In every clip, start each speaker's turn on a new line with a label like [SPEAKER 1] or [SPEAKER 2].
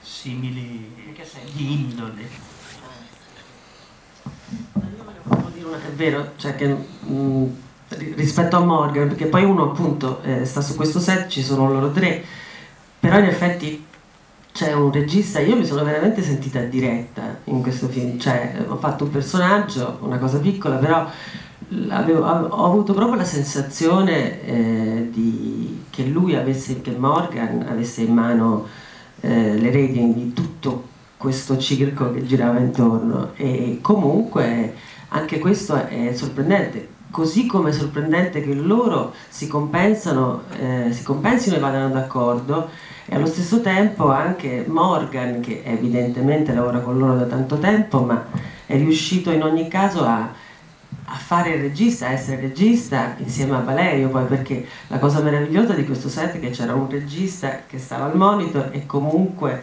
[SPEAKER 1] simili di indole.
[SPEAKER 2] È vero, cioè che mh, rispetto a Morgan, perché poi uno appunto eh, sta su questo set, ci sono loro tre, però in effetti c'è un regista, io mi sono veramente sentita diretta in questo film, cioè ho fatto un personaggio, una cosa piccola, però avevo, ho avuto proprio la sensazione eh, di, che lui avesse, che Morgan avesse in mano eh, le redini di tutto questo circo che girava intorno. E comunque anche questo è sorprendente così come è sorprendente che loro si eh, si compensino e vadano d'accordo. E allo stesso tempo anche Morgan che evidentemente lavora con loro da tanto tempo ma è riuscito in ogni caso a a fare il regista, a essere regista insieme a Valerio poi perché la cosa meravigliosa di questo set è che c'era un regista che stava al monitor e comunque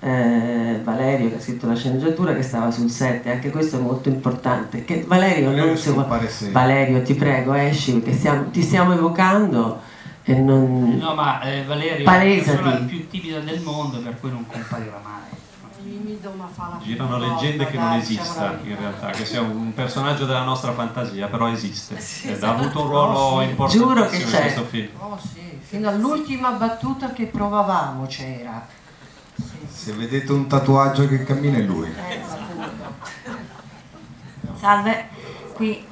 [SPEAKER 2] eh, Valerio che ha scritto la sceneggiatura che stava sul set e anche questo è molto importante che Valerio, Valerio non si vuole Valerio ti prego esci perché stiamo, ti stiamo evocando e non
[SPEAKER 1] no ma eh, Valerio è la persona più timida del mondo per cui non comparirà mai
[SPEAKER 3] Girano leggende che non esista in realtà, che sia un personaggio della nostra fantasia, però esiste. Sì, Ed ha avuto un ruolo oh, sì. importantissimo in questo film.
[SPEAKER 4] Oh, sì. Fino all'ultima battuta che provavamo c'era.
[SPEAKER 5] Se vedete un tatuaggio che cammina è lui. Eh,
[SPEAKER 6] Salve, qui